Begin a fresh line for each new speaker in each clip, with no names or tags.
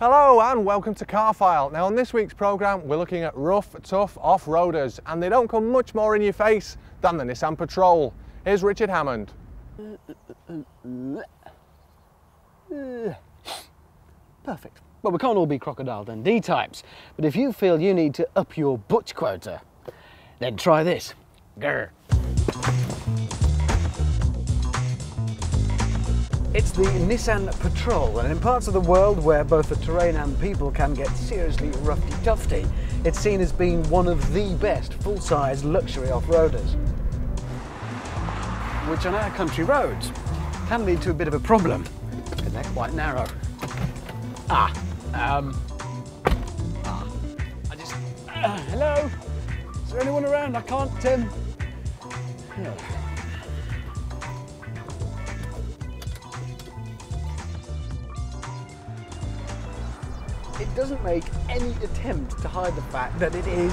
Hello and welcome to Car File. Now on this week's programme we're looking at rough, tough off-roaders and they don't come much more in your face than the Nissan Patrol. Here's Richard Hammond.
Perfect. Well, we can't all be Crocodile Dundee types, but if you feel you need to up your butch quota, then try this. Grr. It's the Nissan Patrol, and in parts of the world where both the terrain and people can get seriously roughy-tufty, it's seen as being one of the best full-size luxury off-roaders. Which on our country roads can lead to a bit of a problem, because they're quite narrow. Ah, um, ah, I just, uh, hello? Is there anyone around? I can't, um, yeah. It doesn't make any attempt to hide the fact that it is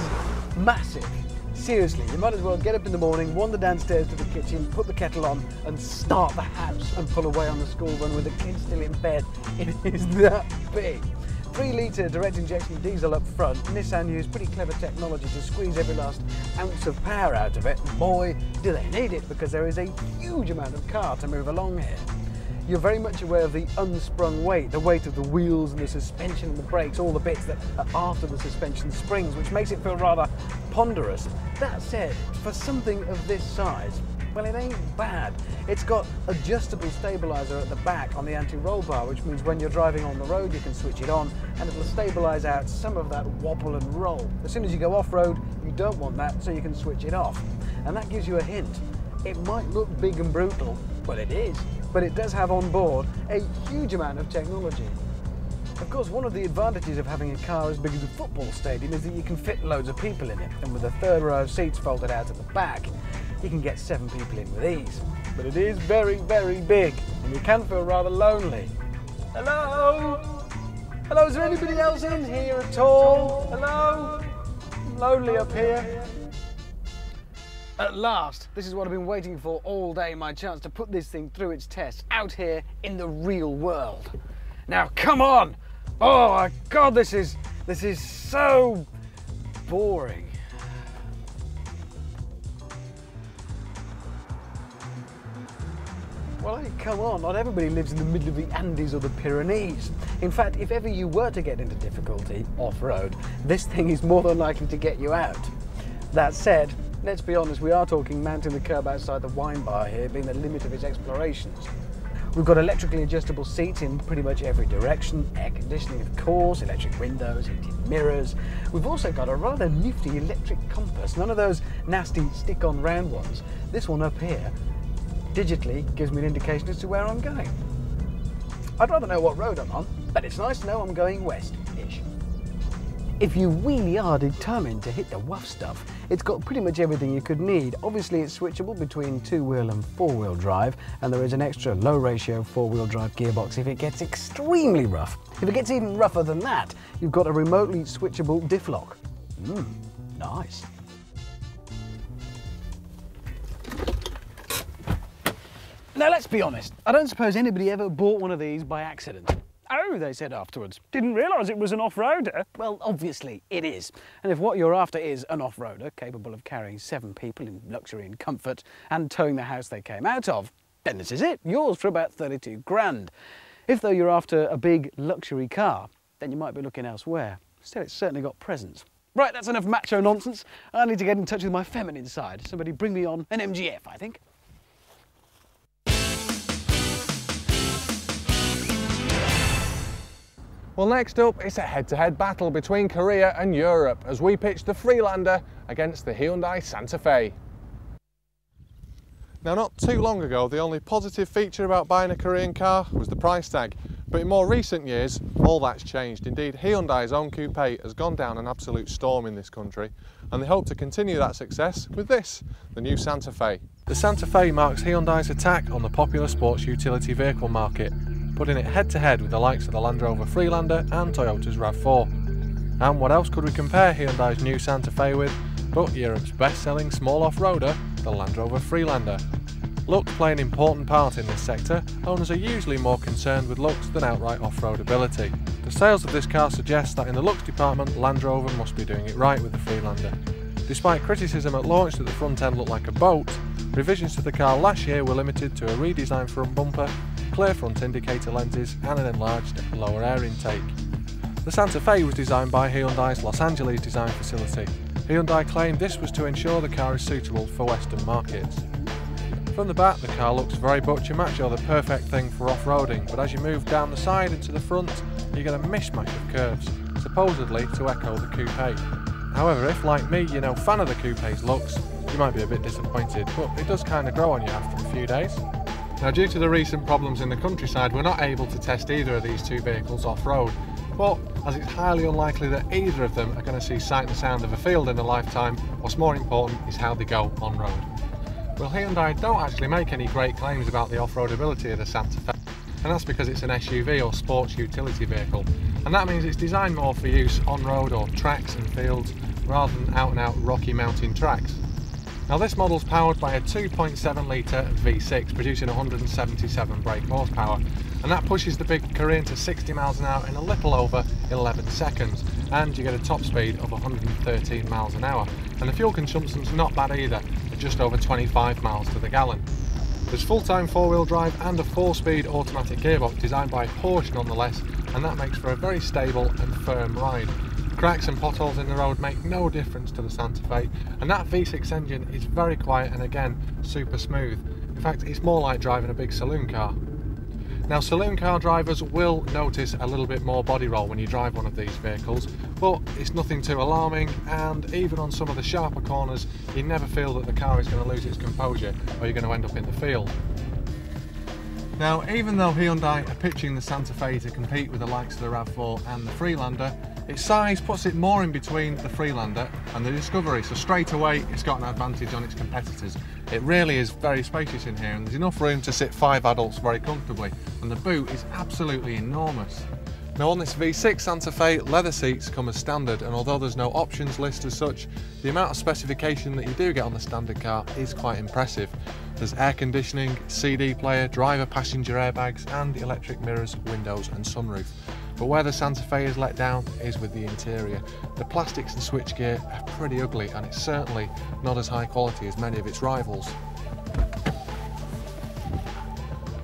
massive. Seriously, you might as well get up in the morning, wander downstairs to the kitchen, put the kettle on, and start the house and pull away on the school run with the kids still in bed. It is that big. 3 litre direct injection diesel up front, Nissan used pretty clever technology to squeeze every last ounce of power out of it. Boy, do they need it because there is a huge amount of car to move along here. You're very much aware of the unsprung weight, the weight of the wheels and the suspension and the brakes, all the bits that are after the suspension springs, which makes it feel rather ponderous. That said, for something of this size, well, it ain't bad. It's got adjustable stabilizer at the back on the anti-roll bar, which means when you're driving on the road, you can switch it on and it'll stabilize out some of that wobble and roll. As soon as you go off-road, you don't want that, so you can switch it off. And that gives you a hint. It might look big and brutal, well it is, but it does have on board a huge amount of technology. Of course, one of the advantages of having a car as big as a football stadium is that you can fit loads of people in it, and with a third row of seats folded out at the back, you can get seven people in with ease. But it is very, very big, and you can feel rather lonely. Hello? Hello, is there anybody else in here at all? Hello? Lonely up here. At last, this is what I've been waiting for all day, my chance to put this thing through its test out here in the real world. Now, come on! Oh my God, this is, this is so boring. Well, hey, come on, not everybody lives in the middle of the Andes or the Pyrenees. In fact, if ever you were to get into difficulty off-road, this thing is more than likely to get you out. That said, let's be honest, we are talking mounting the curb outside the wine bar here being the limit of its explorations. We've got electrically adjustable seats in pretty much every direction, air conditioning of course, electric windows, heated mirrors. We've also got a rather nifty electric compass, none of those nasty stick-on round ones. This one up here digitally gives me an indication as to where I'm going. I'd rather know what road I'm on, but it's nice to know I'm going west-ish. If you really are determined to hit the rough stuff, it's got pretty much everything you could need. Obviously it's switchable between two-wheel and four-wheel drive, and there is an extra low-ratio four-wheel drive gearbox if it gets extremely rough. If it gets even rougher than that, you've got a remotely switchable diff lock. Mmm, nice. Now let's be honest, I don't suppose anybody ever bought one of these by accident. Oh, they said afterwards.
Didn't realise it was an off-roader.
Well, obviously it is. And if what you're after is an off-roader capable of carrying seven people in luxury and comfort and towing the house they came out of, then this is it, yours for about 32 grand. If though you're after a big luxury car, then you might be looking elsewhere. Still, it's certainly got presence. Right, that's enough macho nonsense. I need to get in touch with my feminine side. Somebody bring me on an MGF, I think.
Well next up it's a head-to-head -head battle between Korea and Europe as we pitch the Freelander against the Hyundai Santa Fe. Now not too long ago the only positive feature about buying a Korean car was the price tag but in more recent years all that's changed. Indeed Hyundai's own coupe has gone down an absolute storm in this country and they hope to continue that success with this, the new Santa Fe. The Santa Fe marks Hyundai's attack on the popular sports utility vehicle market putting it head to head with the likes of the Land Rover Freelander and Toyota's RAV4. And what else could we compare Hyundai's new Santa Fe with but Europe's best-selling small off-roader, the Land Rover Freelander. Looks play an important part in this sector, owners are usually more concerned with looks than outright off-road ability. The sales of this car suggest that in the looks department, Land Rover must be doing it right with the Freelander. Despite criticism at launch that the front end looked like a boat, revisions to the car last year were limited to a redesigned front bumper, clear front indicator lenses and an enlarged lower air intake. The Santa Fe was designed by Hyundai's Los Angeles design facility. Hyundai claimed this was to ensure the car is suitable for Western markets. From the back, the car looks very butcher match or the perfect thing for off-roading, but as you move down the side and to the front, you get a mishmash of curves, supposedly to echo the coupe. However, if like me, you're no fan of the coupe's looks, you might be a bit disappointed, but it does kind of grow on you after a few days. Now due to the recent problems in the countryside, we're not able to test either of these two vehicles off-road, but as it's highly unlikely that either of them are going to see sight and sound of a field in a lifetime, what's more important is how they go on-road. Well, Hyundai don't actually make any great claims about the off-road ability of the Santa Fe, and that's because it's an SUV or sports utility vehicle, and that means it's designed more for use on-road or tracks and fields rather than out-and-out rocky mountain tracks. Now this model's powered by a 2.7 litre V6 producing 177 brake horsepower and that pushes the big Korean to 60 miles an hour in a little over 11 seconds and you get a top speed of 113 miles an hour and the fuel consumption's not bad either at just over 25 miles to the gallon. There's full-time four-wheel drive and a four-speed automatic gearbox designed by Porsche nonetheless and that makes for a very stable and firm ride. Cracks and potholes in the road make no difference to the Santa Fe and that V6 engine is very quiet and again super smooth. In fact it's more like driving a big saloon car. Now saloon car drivers will notice a little bit more body roll when you drive one of these vehicles but it's nothing too alarming and even on some of the sharper corners you never feel that the car is going to lose its composure or you're going to end up in the field. Now even though Hyundai are pitching the Santa Fe to compete with the likes of the RAV4 and the Freelander its size puts it more in between the Freelander and the Discovery, so straight away it's got an advantage on its competitors. It really is very spacious in here and there's enough room to sit five adults very comfortably and the boot is absolutely enormous. Now on this V6 Santa Fe, leather seats come as standard and although there's no options list as such, the amount of specification that you do get on the standard car is quite impressive. There's air conditioning, CD player, driver passenger airbags and electric mirrors, windows and sunroof. But where the Santa Fe is let down is with the interior. The plastics and switchgear are pretty ugly and it's certainly not as high quality as many of its rivals.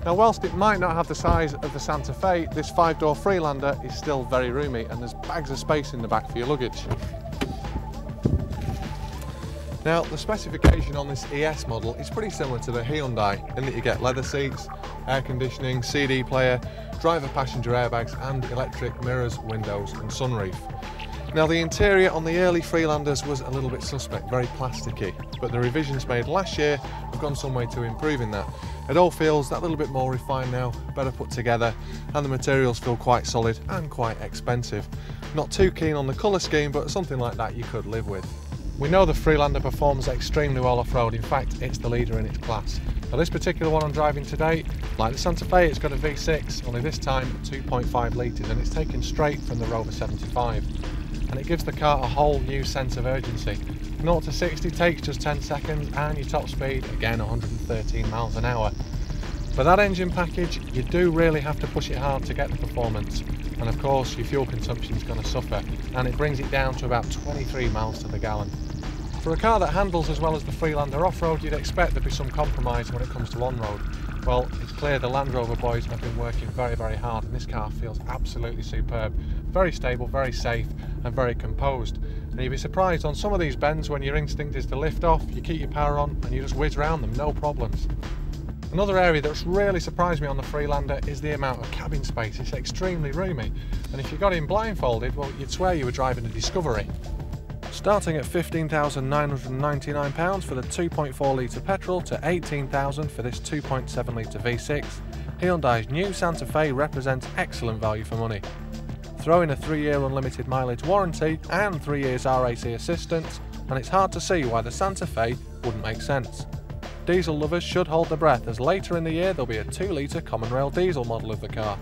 Now whilst it might not have the size of the Santa Fe, this five-door Freelander is still very roomy and there's bags of space in the back for your luggage. Now the specification on this ES model is pretty similar to the Hyundai in that you get leather seats, air conditioning, CD player, driver passenger airbags and electric mirrors, windows and sunroof. Now the interior on the early Freelanders was a little bit suspect, very plasticky, but the revisions made last year have gone some way to improving that. It all feels that little bit more refined now, better put together, and the materials feel quite solid and quite expensive. Not too keen on the colour scheme, but something like that you could live with. We know the Freelander performs extremely well off-road, in fact it's the leader in its class. Now this particular one I'm driving today, like the Santa Fe, it's got a V6, only this time 2.5 litres and it's taken straight from the Rover 75. And it gives the car a whole new sense of urgency. 0 to 60 takes just 10 seconds and your top speed, again 113 miles an hour. For that engine package, you do really have to push it hard to get the performance. And of course, your fuel consumption is going to suffer, and it brings it down to about 23 miles to the gallon. For a car that handles as well as the Freelander off-road, you'd expect there'd be some compromise when it comes to on-road. Well, it's clear the Land Rover boys have been working very, very hard and this car feels absolutely superb. Very stable, very safe and very composed. And you'd be surprised on some of these bends when your instinct is to lift off, you keep your power on and you just whiz around them, no problems. Another area that's really surprised me on the Freelander is the amount of cabin space. It's extremely roomy. And if you got in blindfolded, well, you'd swear you were driving a Discovery. Starting at £15,999 for the 2.4 litre petrol to £18,000 for this 2.7 litre V6, Hyundai's new Santa Fe represents excellent value for money. Throw in a 3-year unlimited mileage warranty and 3 years RAC assistance, and it's hard to see why the Santa Fe wouldn't make sense. Diesel lovers should hold their breath as later in the year there'll be a 2 litre common rail diesel model of the car.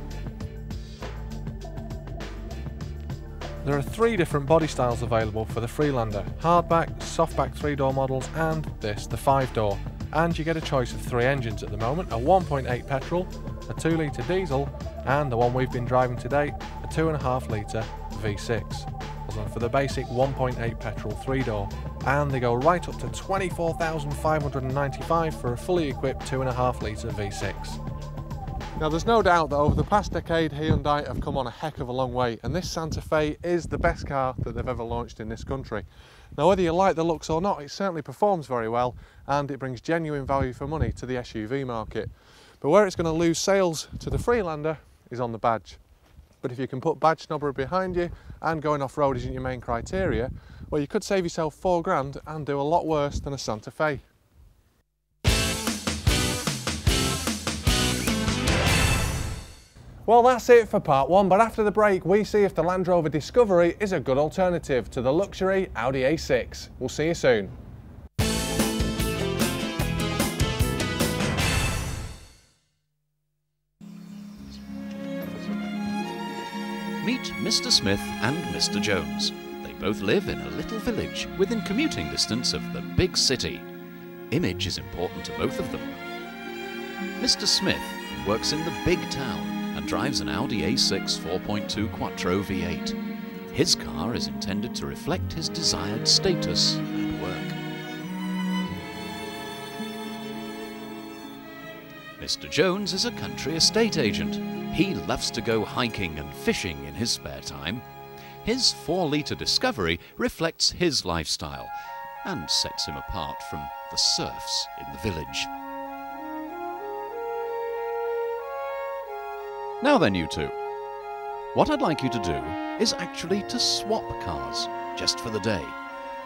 There are three different body styles available for the Freelander, hardback, softback 3-door models and this, the 5-door. And you get a choice of three engines at the moment, a 1.8 petrol, a 2 litre diesel, and the one we've been driving today, a 2.5 litre V6. For the basic 1.8 petrol 3 door, and they go right up to 24,595 for a fully equipped 2.5 litre V6. Now there's no doubt that over the past decade Hyundai have come on a heck of a long way and this Santa Fe is the best car that they've ever launched in this country. Now whether you like the looks or not it certainly performs very well and it brings genuine value for money to the SUV market. But where it's going to lose sales to the Freelander is on the badge. But if you can put badge snobbery behind you and going off-road isn't your main criteria, well you could save yourself four grand and do a lot worse than a Santa Fe. Well, that's it for part one, but after the break, we see if the Land Rover Discovery is a good alternative to the luxury Audi A6. We'll see you soon.
Meet Mr. Smith and Mr. Jones. They both live in a little village within commuting distance of the big city. Image is important to both of them. Mr. Smith works in the big town drives an Audi A6 4.2 Quattro V8. His car is intended to reflect his desired status and work. Mr. Jones is a country estate agent. He loves to go hiking and fishing in his spare time. His 4-litre Discovery reflects his lifestyle and sets him apart from the serfs in the village. Now then, you two. What I'd like you to do is actually to swap cars, just for the day.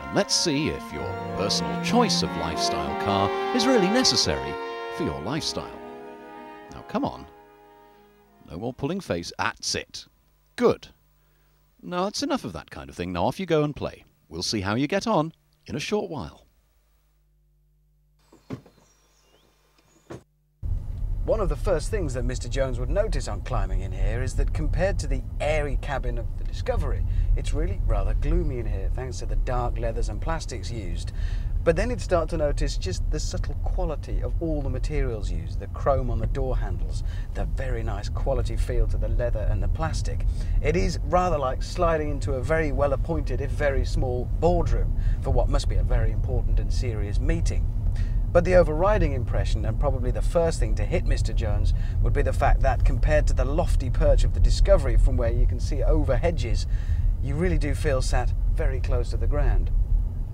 And let's see if your personal choice of lifestyle car is really necessary for your lifestyle. Now come on. No more pulling face. That's it. Good. Now that's enough of that kind of thing. Now off you go and play. We'll see how you get on in a short while.
One of the first things that Mr. Jones would notice on climbing in here is that compared to the airy cabin of the Discovery, it's really rather gloomy in here thanks to the dark leathers and plastics used. But then he'd start to notice just the subtle quality of all the materials used, the chrome on the door handles, the very nice quality feel to the leather and the plastic. It is rather like sliding into a very well appointed, if very small, boardroom for what must be a very important and serious meeting. But the overriding impression, and probably the first thing to hit Mr. Jones, would be the fact that compared to the lofty perch of the Discovery from where you can see over hedges, you really do feel sat very close to the ground.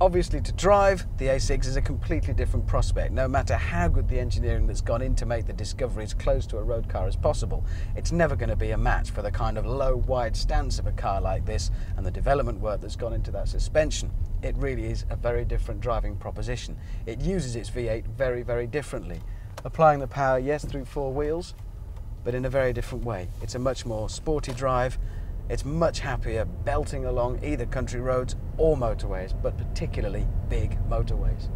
Obviously, to drive, the A6 is a completely different prospect. No matter how good the engineering that's gone in to make the Discovery as close to a road car as possible, it's never going to be a match for the kind of low, wide stance of a car like this and the development work that's gone into that suspension. It really is a very different driving proposition. It uses its V8 very, very differently. Applying the power, yes, through four wheels, but in a very different way. It's a much more sporty drive it's much happier belting along either country roads or motorways, but particularly big motorways.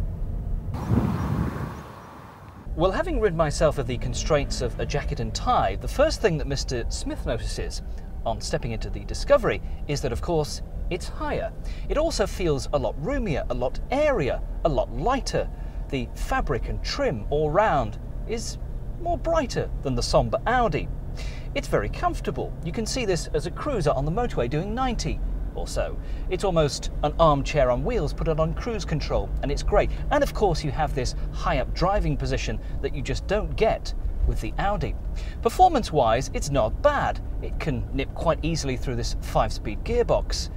Well, having rid myself of the constraints of a jacket and tie, the first thing that Mr. Smith notices on stepping into the Discovery is that, of course, it's higher. It also feels a lot roomier, a lot airier, a lot lighter. The fabric and trim all round is more brighter than the sombre Audi. It's very comfortable. You can see this as a cruiser on the motorway doing 90 or so. It's almost an armchair on wheels put it on cruise control, and it's great. And of course, you have this high up driving position that you just don't get with the Audi. Performance wise, it's not bad. It can nip quite easily through this 5 speed gearbox.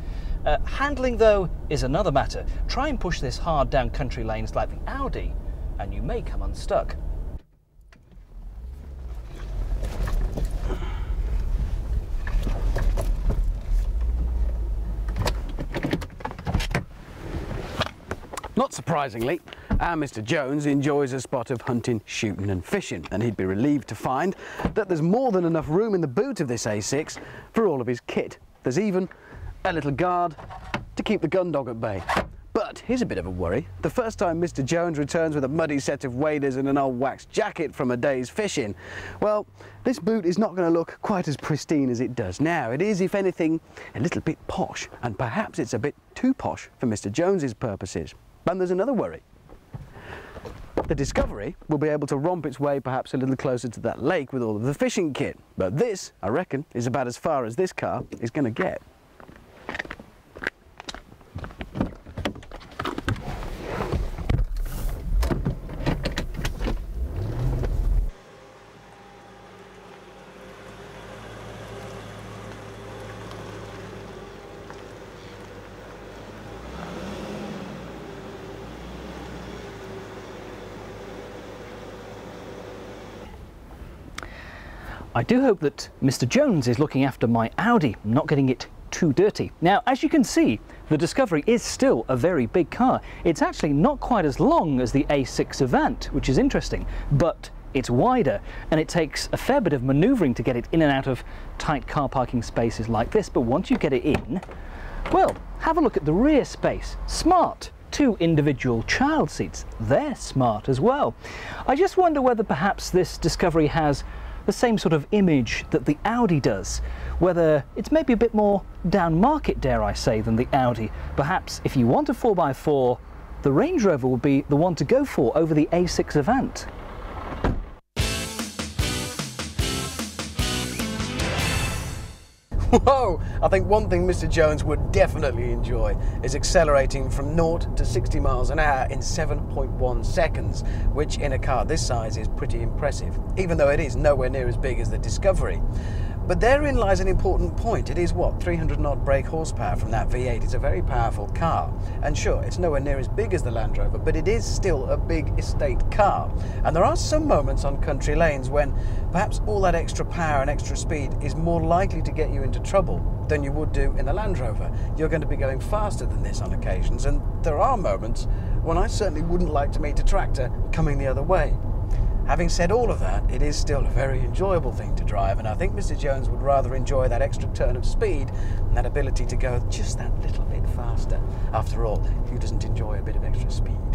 Uh, handling, though, is another matter. Try and push this hard down country lanes like the Audi, and you may come unstuck.
Not surprisingly, our Mr. Jones enjoys a spot of hunting, shooting and fishing, and he'd be relieved to find that there's more than enough room in the boot of this A6 for all of his kit. There's even a little guard to keep the gun dog at bay. But here's a bit of a worry. The first time Mr. Jones returns with a muddy set of waders and an old wax jacket from a day's fishing, well, this boot is not going to look quite as pristine as it does now. It is, if anything, a little bit posh, and perhaps it's a bit too posh for Mr. Jones's purposes. And there's another worry. The Discovery will be able to romp its way perhaps a little closer to that lake with all of the fishing kit. But this, I reckon, is about as far as this car is going to get.
I do hope that Mr. Jones is looking after my Audi, not getting it too dirty. Now, as you can see, the Discovery is still a very big car. It's actually not quite as long as the A6 Avant, which is interesting, but it's wider and it takes a fair bit of manoeuvring to get it in and out of tight car parking spaces like this. But once you get it in, well, have a look at the rear space. Smart. Two individual child seats. They're smart as well. I just wonder whether perhaps this Discovery has the same sort of image that the Audi does, whether it's maybe a bit more down market, dare I say, than the Audi. Perhaps if you want a 4x4, the Range Rover would be the one to go for over the A6 Avant.
Whoa! I think one thing Mr. Jones would definitely enjoy is accelerating from 0 to 60 miles an hour in 7.1 seconds, which in a car this size is pretty impressive, even though it is nowhere near as big as the Discovery. But therein lies an important point. It is what, 300 odd brake horsepower from that V8. It's a very powerful car. And sure, it's nowhere near as big as the Land Rover, but it is still a big estate car. And there are some moments on country lanes when perhaps all that extra power and extra speed is more likely to get you into trouble than you would do in the Land Rover. You're going to be going faster than this on occasions, and there are moments when I certainly wouldn't like to meet a tractor coming the other way. Having said all of that, it is still a very enjoyable thing to drive, and I think Mr. Jones would rather enjoy that extra turn of speed and that ability to go just that little bit faster. After all, who doesn't enjoy a bit of extra speed?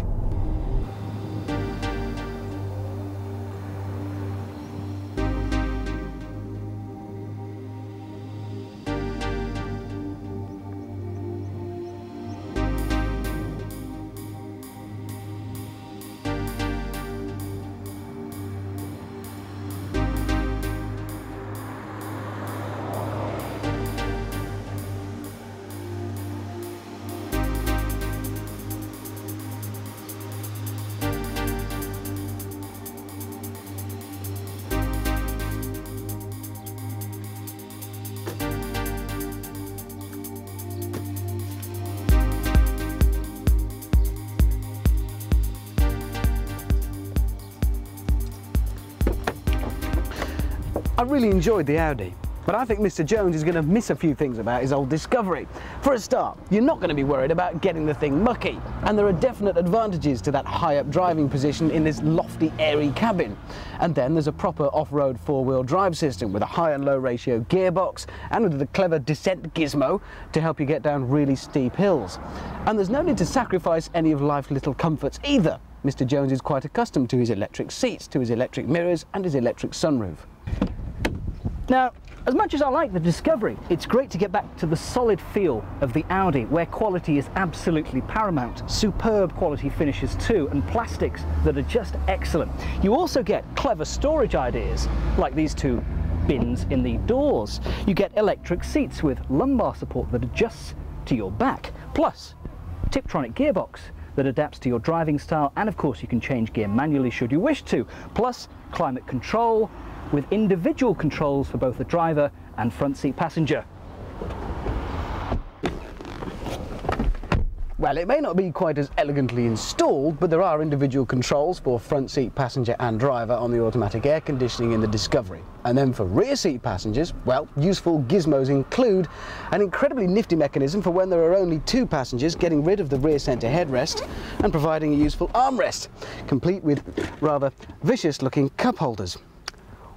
I really enjoyed the Audi, but I think Mr. Jones is going to miss a few things about his old Discovery. For a start, you're not going to be worried about getting the thing mucky, and there are definite advantages to that high-up driving position in this lofty, airy cabin. And then there's a proper off-road four-wheel drive system with a high and low ratio gearbox and with a clever descent gizmo to help you get down really steep hills. And there's no need to sacrifice any of life's little comforts either. Mr. Jones is quite accustomed to his electric seats, to his electric mirrors and his electric sunroof.
Now, as much as I like the Discovery, it's great to get back to the solid feel of the Audi, where quality is absolutely paramount. Superb quality finishes too, and plastics that are just excellent. You also get clever storage ideas, like these two bins in the doors. You get electric seats with lumbar support that adjusts to your back, plus Tiptronic gearbox that adapts to your driving style, and of course you can change gear manually should you wish to, plus climate control, with individual controls for both the driver and front seat passenger.
Well, it may not be quite as elegantly installed, but there are individual controls for front seat passenger and driver on the automatic air conditioning in the Discovery. And then for rear seat passengers, well, useful gizmos include an incredibly nifty mechanism for when there are only two passengers, getting rid of the rear centre headrest and providing a useful armrest, complete with rather vicious looking cup holders.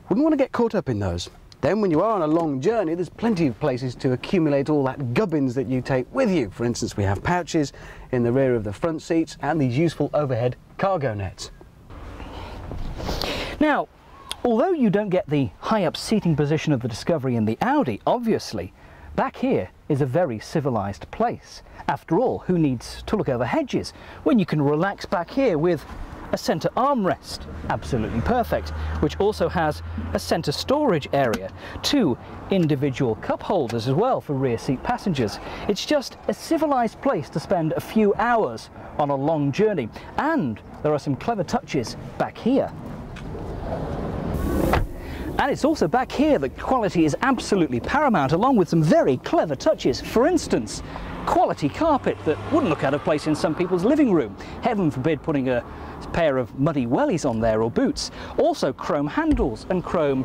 Wouldn't want to get caught up in those. Then when you are on a long journey, there's plenty of places to accumulate all that gubbins that you take with you. For instance, we have pouches in the rear of the front seats and these useful overhead cargo nets.
Now, although you don't get the high-up seating position of the Discovery in the Audi, obviously, back here is a very civilised place. After all, who needs to look over hedges when you can relax back here with a centre armrest, absolutely perfect, which also has a centre storage area, two individual cup holders as well for rear seat passengers. It's just a civilised place to spend a few hours on a long journey. And there are some clever touches back here. And it's also back here that quality is absolutely paramount, along with some very clever touches. For instance, quality carpet that wouldn't look out of place in some people's living room. Heaven forbid putting a pair of muddy wellies on there or boots. Also chrome handles and chrome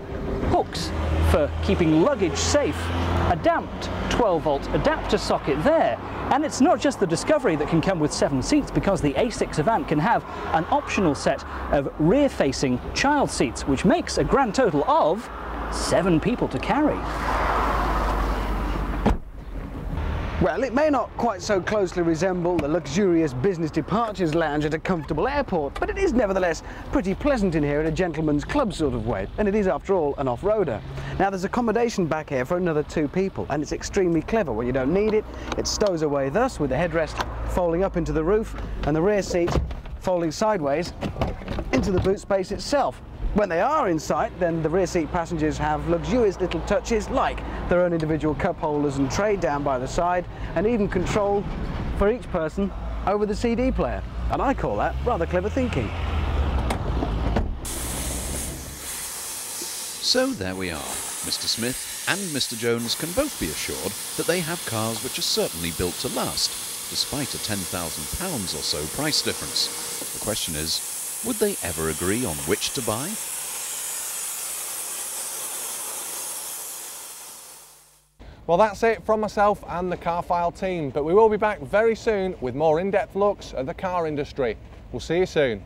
hooks for keeping luggage safe. A damped 12 volt adapter socket there. And it's not just the Discovery that can come with seven seats because the A6 Avant can have an optional set of rear facing child seats, which makes a grand total of seven people to carry.
Well, it may not quite so closely resemble the luxurious business departures lounge at a comfortable airport, but it is nevertheless pretty pleasant in here in a gentleman's club sort of way, and it is after all an off-roader. Now there's accommodation back here for another two people, and it's extremely clever. When you don't need it, it stows away thus with the headrest folding up into the roof and the rear seat folding sideways into the boot space itself. When they are in sight, then the rear seat passengers have luxurious little touches like their own individual cup holders and tray down by the side, and even control for each person over the CD player. And I call that rather clever thinking.
So there we are. Mr. Smith and Mr. Jones can both be assured that they have cars which are certainly built to last, despite a £10,000 or so price difference. The question is, would they ever agree on which to buy?
Well, that's it from myself and the Car File team, but we will be back very soon with more in-depth looks at the car industry. We'll see you soon.